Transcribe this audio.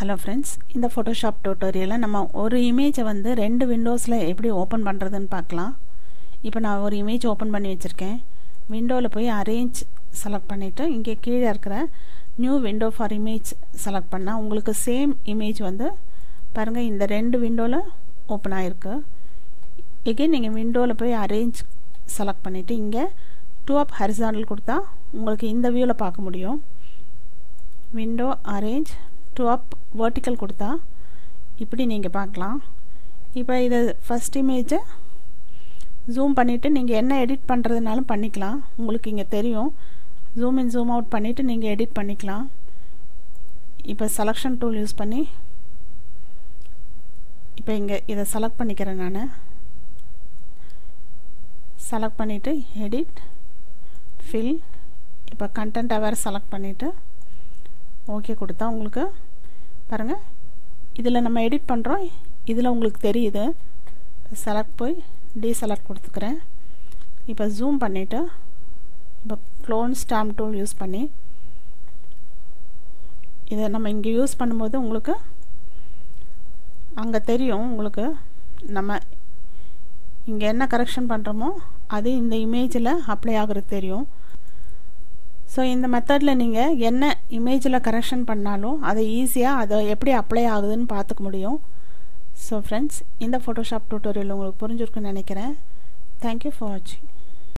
Hello friends இந்த Photoshop டியூட்டோரியலில் நம்ம ஒரு இமேஜை வந்து ரெண்டு விண்டோஸில் எப்படி ஓப்பன் பண்ணுறதுன்னு பார்க்கலாம். இப்போ நான் ஒரு இமேஜ் ஓப்பன் பண்ணி வச்சுருக்கேன். விண்டோவில் போய் அரேஞ்ச் செலக்ட் பண்ணிவிட்டு இங்கே கீழே இருக்கிற new window for image select பண்ணால் உங்களுக்கு சேம் இமேஜ் வந்து பாருங்கள் இந்த ரெண்டு விண்டோவில் ஓப்பன் ஆகிருக்கு எகெயின் நீங்கள் விண்டோவில் போய் அரேஞ்ச் செலக்ட் பண்ணிவிட்டு இங்கே டூ அப் ஹரிசாண்டல் கொடுத்தா உங்களுக்கு இந்த வியூவில் பார்க்க முடியும். Window arrange two up vertical கொடுத்தா இப்படி நீங்கள் பார்க்கலாம். இப்போ இதை ஃபஸ்ட் இமேஜை ஜூம் பண்ணிவிட்டு நீங்கள் என்ன எடிட் பண்ணுறதுனாலும் பண்ணிக்கலாம். உங்களுக்கு இங்கே தெரியும். ஜூம் இன் ஜூம் அவுட் பண்ணிவிட்டு நீங்கள் எடிட் பண்ணிக்கலாம். இப்போ செலக்ஷன் டூல் யூஸ் பண்ணி இப்போ இங்கே இதை செலக்ட் பண்ணிக்கிறேன் நான். செலக்ட் பண்ணிவிட்டு எடிட் ஃபில் இப்போ கண்டென்ட் அவர் செலக்ட் பண்ணிவிட்டு ஓகே கொடுத்தா உங்களுக்கு பாருங்கள் இதில் நம்ம எடிட் பண்ணுறோம் இதில் உங்களுக்கு தெரியுது. செலக்ட் போய் டீசெலக்ட் கொடுத்துக்கிறேன். இப்போ ஜூம் பண்ணிவிட்டு இப்போ க்ளோன் ஸ்டாம்ப் டூல் யூஸ் பண்ணி இதை நம்ம இங்கே யூஸ் பண்ணும்போது உங்களுக்கு அங்கே தெரியும் உங்களுக்கு நம்ம இங்கே என்ன கரெக்ஷன் பண்ணுறோமோ அது இந்த இமேஜில் அப்ளை ஆகுறது தெரியும். ஸோ இந்த மெத்தடில் நீங்கள் என்ன இமேஜில் கரெக்ஷன் பண்ணாலும் அதை ஈஸியாக அதை எப்படி அப்ளை ஆகுதுன்னு பார்த்துக்க முடியும். ஸோ ஃப்ரெண்ட்ஸ் இந்த ஃபோட்டோஷாப் டூட்டோரியல் உங்களுக்கு புரிஞ்சிருக்குன்னு நினைக்கிறேன். தேங்க்யூ ஃபார் வாட்சிங்